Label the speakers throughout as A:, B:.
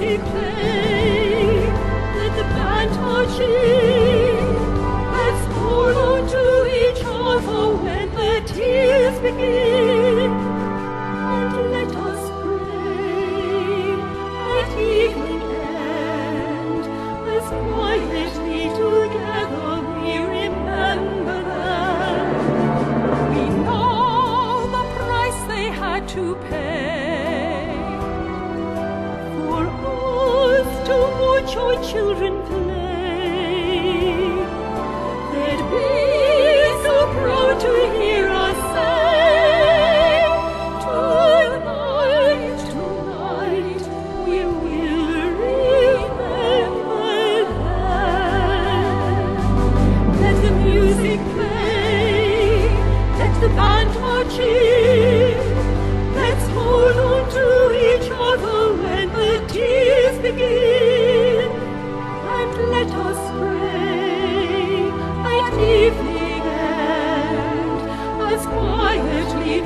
A: music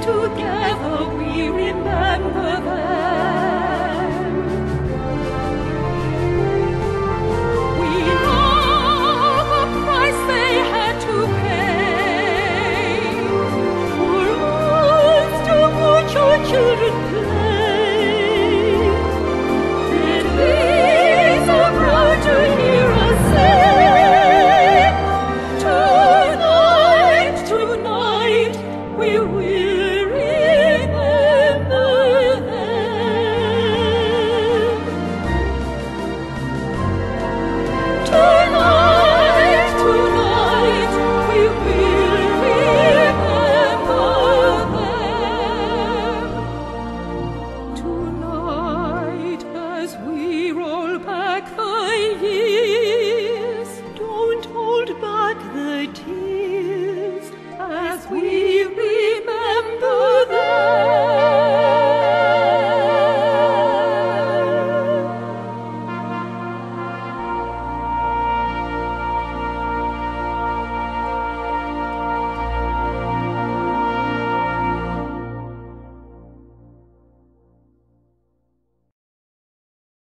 A: together.